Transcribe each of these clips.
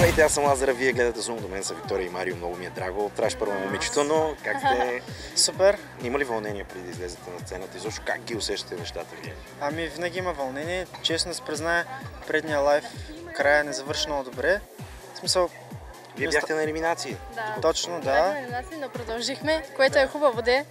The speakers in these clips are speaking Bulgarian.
Здравейте, аз съм Лазара, вие гледате Зум, до мен са Виктория и Марио, много ми е драго. Траш първо момичето, но как сте? Супер. Има ли вълнение преди да излезете на сцената? И защо как ги усещате нещата вие? Ами винаги има вълнение. Честно се призная, предния лайф края не завърши много добре. В смисъл, Вие бяхте на елиминации. Да. точно Бяхме да. на елиминации, но продължихме, което е хубаво, де.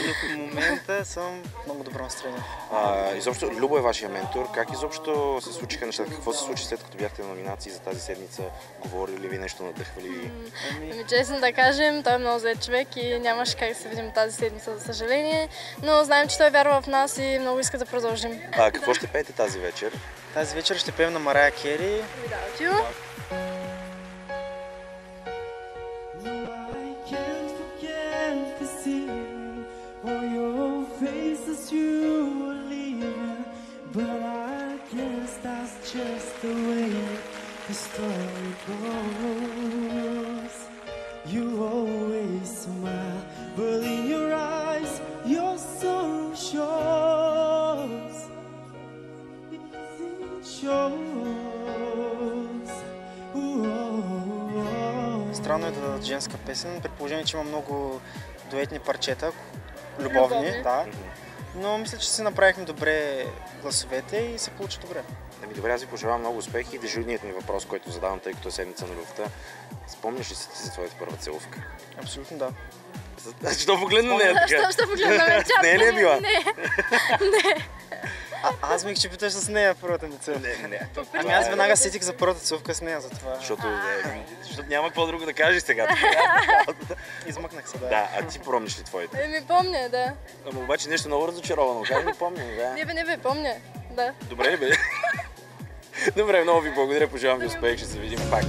И в момента съм в много добро настроение. А, изобщо, Любо е вашия ментор. Как изобщо се случиха нещата? Какво се случи след като бяхте на номинации за тази седмица? Говорили ли ви нещо, надъхвали ви? Ами, Ами честно да кажем, той е много зле човек и нямаше как да се видим тази седмица, за съжаление. Но знаем, че той вярва в нас и много иска да продължим. А, какво ще пеете тази вечер? тази вечер ще пеем на Марая Кери. Without you. Story goes. You always smile, but in your eyes your sorrow shows. It shows. Ooh. Странно е да дадат женска песен, при положение, че има много дуетни парчета, любовни, Любовни. да. Но мисля, че си направихме добре гласовете и се получи добре. Ами добре, аз ви пожелавам много успехи. Дежурният ми въпрос, който задавам, тъй като е седмица на любовта. Спомняш ли си ти за твоята първа целувка? Абсолютно да. Що погледна нея така? Що ще погледнем тя? С нея ли е била? Не, А, аз мих, че питаш с нея първата ми цел. Не, не. Ами аз веднага сетих за първата целувка с нея, затова Защото, е, защото няма какво друго да кажеш сега. измъкнах се, да. да, а ти помниш ли твоите? Еми помня, да. Ама обаче нещо много разочаровано. Как не помня, да. Не бе, не бе, помня. Да. Добре ли бе? Добре, много ви благодаря, пожелавам ви успех, ще се видим пак.